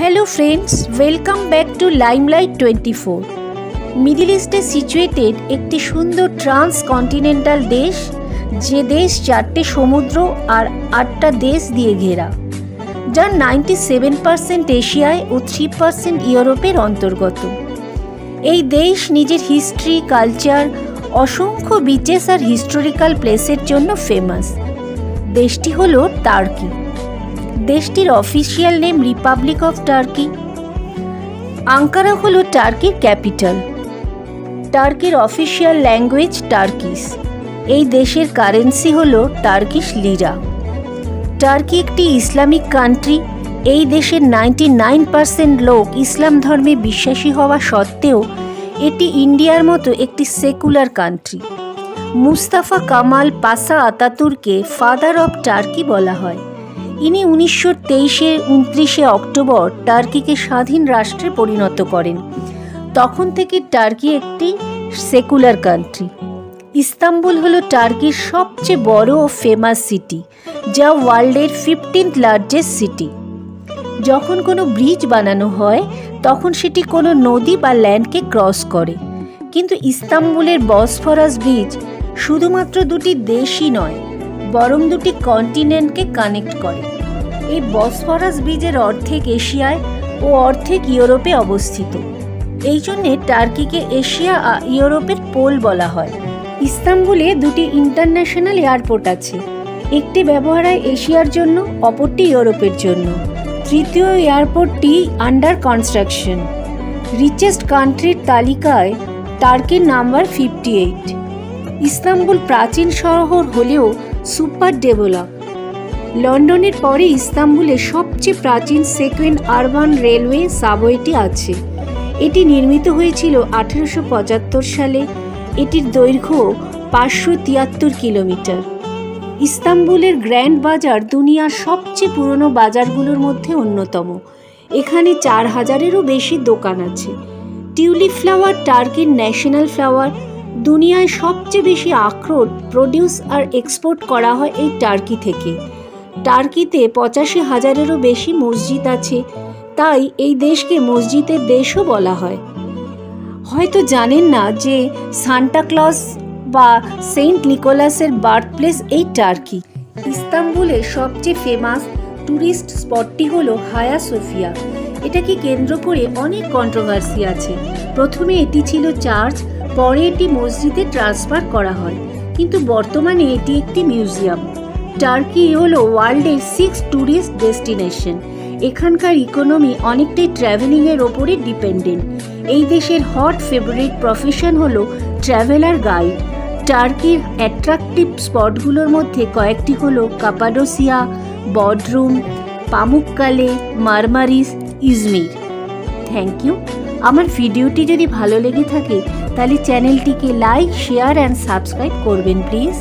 Hello friends, welcome back to Limelight 24. Middle ইস্টে situated একটি সুন্দর ট্রান্স কন্টিনেন্টাল দেশ যে দেশ চারটে সমুদ্র আর আটটা দেশ দিয়ে ঘেরা যার নাইনটি সেভেন পার্সেন্ট এশিয়ায় ও থ্রি পার্সেন্ট ইউরোপের অন্তর্গত। এই দেশ নিজের হিস্ট্রি কালচার অসংখ্য বিচেস আর হিস্টোরিক্যাল প্লেসের জন্য ফেমাস দেশটি হলো টার্কি দেশটির official name Republic of Turkey Ankara হল টার্কির ক্যাপিটাল টার্কির অফিসিয়াল ল্যাঙ্গুয়েজ টার্কিস এই দেশের কারেন্সি হল টার্কিশ লিরা টার্কি একটি ইসলামিক কান্ট্রি এই দেশের নাইনটি নাইন পার্সেন্ট লোক ইসলাম ধর্মে বিশ্বাসী হওয়া সত্ত্বেও এটি ইন্ডিয়ার মতো একটি secular country Mustafa Kemal Pasha আতাতুরকে father of Turkey বলা হয়। ইনি উনিশশো তেইশের উনত্রিশে অক্টোবর টার্কিকে স্বাধীন রাষ্ট্রে পরিণত করেন। তখন থেকে টার্কি একটি সেকুলার কান্ট্রি। ইস্তাম্বুল হলো টার্কির সবচেয়ে বড় ও ফেমাস সিটি যা ওয়ার্ল্ডের ফিফটিন্থ লার্জেস্ট সিটি যখন কোনো ব্রিজ বানানো হয়, তখন সেটি কোনো নদী বা ল্যান্ডকে ক্রস করে। কিন্তু ইস্তাম্বুলের বসফরাস ব্রিজ শুধুমাত্র দুটি দেশই নয় বরং দুটি কন্টিনেন্টকে কানেক্ট করে। এই বসফরাস ব্রিজের অর্ধেক এশিয়ায় ও অর্ধেক ইউরোপে অবস্থিত। এই জন্যে টার্কিকে এশিয়া আর ইউরোপের পোল বলা হয়। ইস্তাম্বুলে দুটি ইন্টারন্যাশনাল এয়ারপোর্ট আছে। একটি ব্যবহার হয় এশিয়ার জন্য, অপরটি ইউরোপের জন্য। তৃতীয় এয়ারপোর্টটি আন্ডার কনস্ট্রাকশন রিচেস্ট কান্ট্রির তালিকায় টার্কির নাম্বার ফিফটি এইট ইস্তাম্বুল প্রাচীন শহর হলেও সুপার ডেভেলপ। লন্ডনের পরে ইস্তাম্বুলে সবচেয়ে প্রাচীন সেকেন্ড আরবান রেলওয়ে সাবওয়েটি আছে। এটি নির্মিত হয়েছিল আঠেরোশো পঁচাত্তর সালে। এটির দৈর্ঘ্য পাঁচশো তিয়াত্তর কিলোমিটার। ইস্তাম্বুলের গ্র্যান্ড বাজার দুনিয়ার সবচেয়ে পুরনো বাজারগুলোর মধ্যে অন্যতম। এখানে চার হাজারেরও বেশি দোকান আছে। টিউলিপ ফ্লাওয়ার, টার্কির ন্যাশনাল ফ্লাওয়ার দুনিয়ায় সবচেয়ে বেশি আখরোট প্রডিউস আর এক্সপোর্ট করা হয় এই টার্কি থেকে। টার্কিতে পঁচাশি হাজারেরও বেশি মসজিদ আছে, তাই এই দেশকে মসজিদের দেশও বলা হয়। হয়তো জানেন না যে সান্টাক্লজ বা সেন্ট নিকোলাসের বার্থ প্লেস এই টার্কি। ইস্তাম্বুলের সবচেয়ে ফেমাস ট্যুরিস্ট স্পটটি হলো হায়া সোফিয়া। এটাকে কেন্দ্র করে অনেক কন্ট্রোভার্সি আছে। প্রথমে এটি ছিল চার্চ পরে এটি মসজিদে ট্রান্সফার করা হয়। কিন্তু বর্তমানে এটি একটি মিউজিয়াম। টার্কি হলো ওয়ার্ল্ডের সিক্স ট্যুরিস্ট ডেস্টিনেশন এখানকার ইকোনমি অনেকটাই ট্র্যাভেলিংয়ের ওপরে ডিপেন্ডেন্ট এই দেশের হট ফেভারিট প্রফেশন হলো ট্র্যাভেলার গাইড টার্কির অ্যাট্রাকটিভ স্পটগুলোর মধ্যে কয়েকটি হলো Cappadocia Bodrum Pamukkale, Marmaris, Izmir. Thank you আমার ভিডিওটি যদি ভালো লেগে থাকে তাহলে চ্যানেলটিকে লাইক শেয়ার অ্যান্ড সাবস্ক্রাইব করবেন প্লিজ